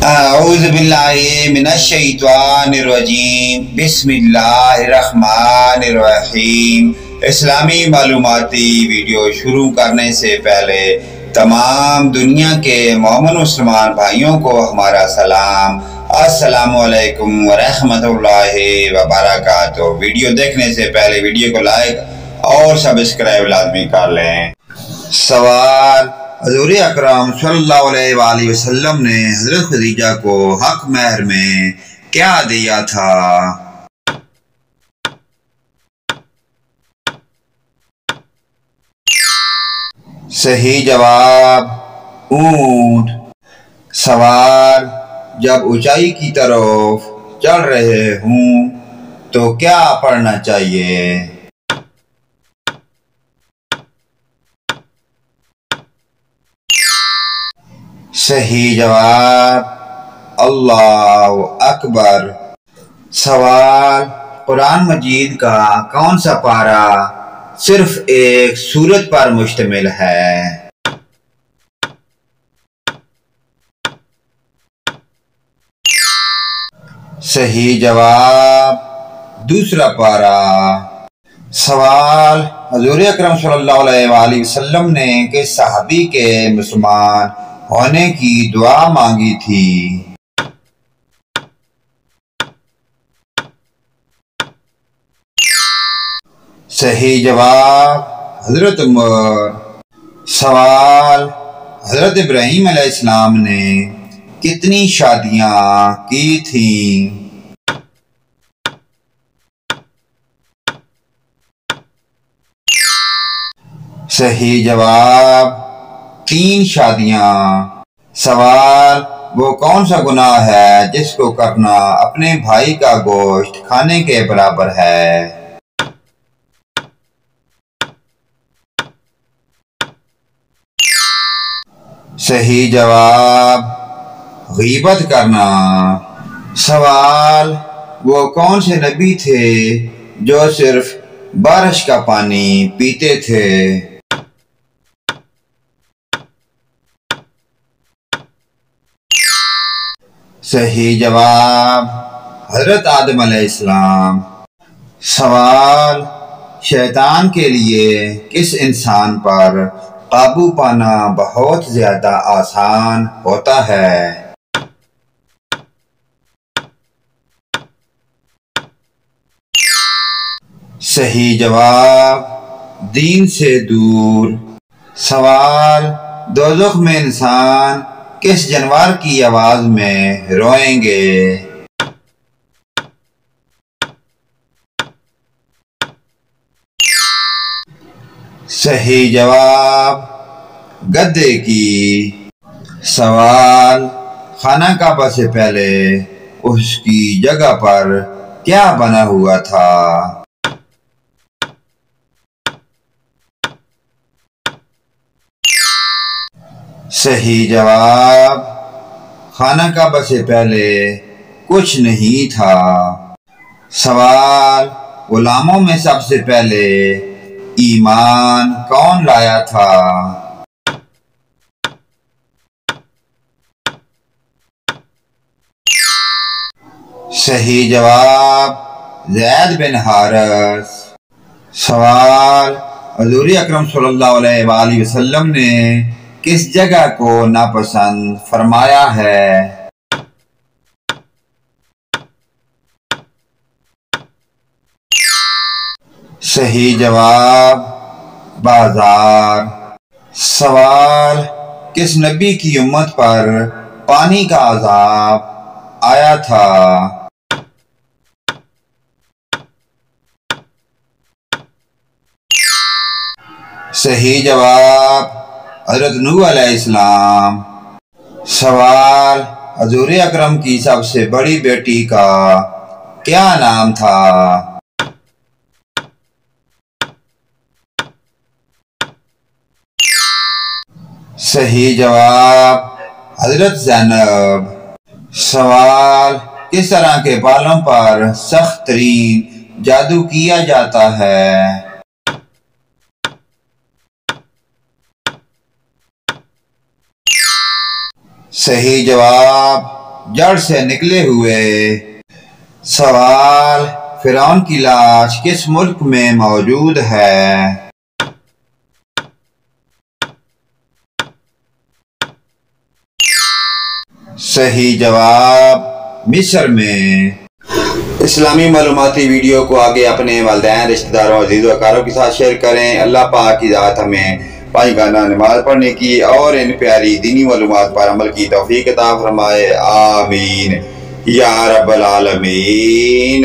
अज़बिल्लिनशैतवानरजीम बिस्मिल्लाहिर्रहमानिर्रहीम इस्लामी मालूमाती वीडियो शुरू करने से पहले तमाम दुनिया के मोमन मुसलमान भाइयों को हमारा सलाम। असलकम वरहमतुल्लाहि वबरकातुहू वीडियो देखने से पहले वीडियो को लाइक और सब्सक्राइब लाजमी कर लें। सवाल हजूर अक्रम वसल्लम ने हज़रत खदीजा को हक महर में क्या दिया था? सही जवाब, ऊँट। सवाल जब ऊंचाई की तरफ़ चढ़ रहे हूँ तो क्या पढ़ना चाहिए? सही जवाब। अल्लाह अकबर। सवाल, कुरान मजीद का कौन सा पारा सिर्फ़ एक सूरत पर मुश्तमिल है? सही जवाब, दूसरा पारा। सवाल, हजूर अक्रम सल्लल्लाहु अलैहि ने किस सहाबी के मुसलमान होने की दुआ मांगी थी। सही जवाब, हज़रत उमर। सवाल, हज़रत इब्राहिम इस्लाम ने कितनी शादियाँ की थी? सही जवाब तीन शादियाँ। सवाल, वो कौन सा गुनाह है जिसको करना अपने भाई का गोश्त खाने के बराबर है? सही जवाब, गीबत करना। सवाल, वो कौन से नबी थे जो सिर्फ़ बारिश का पानी पीते थे? सही जवाब, हज़रत आदम इस्लाम सवाल, शैतान के लिए किस इंसान पर काबू पाना बहुत ज़्यादा आसान होता है? सही जवाब, दीन से दूर। सवाल, दोजख में इंसान किस जानवर की आवाज़ में रोएँगे? सही जवाब, गद्दे की। सवाल, खाना काबा से पहले, उसकी जगह पर क्या बना हुआ था? सही जवाब। खाना काबा से पहले कुछ नहीं था। सवाल, गुलामों में सबसे पहले ईमान कौन लाया था? सही जवाब, जैद बिन हारस। सवाल, हजूर अकरम सल्लल्लाहु अलैहि वसल्लम ने किस जगह को नापसंद फरमाया है? सही जवाब, बाज़ार। सवाल, किस नबी की उम्मत पर पानी का अजाब आया था? सही जवाब हज़रत नू इस्लाम सवाल, हजूर अकरम की सबसे बड़ी बेटी का क्या नाम था? सही जवाब, हज़रत जैनब। सवाल, किस तरह के बालों पर सख्त तरीन जादू किया जाता है? सही जवाब जड़ से निकले हुए। सवाल, फिरौन की लाश किस मुल्क में मौजूद है? सही जवाब, मिस्र में। इस्लामी मालूमती वीडियो को आगे अपने वालदेन, रिश्तेदारों, अज़ीज़ वकारों के साथ शेयर करें। अल्लाह पाक की ज़ात हमें पाँच गाना नमाज़ पढ़ने की और इन प्यारी दीनी मालूम पर अमल की तोफ़ी किताब फरमाए, आमीन। या रब्बल आलमीन।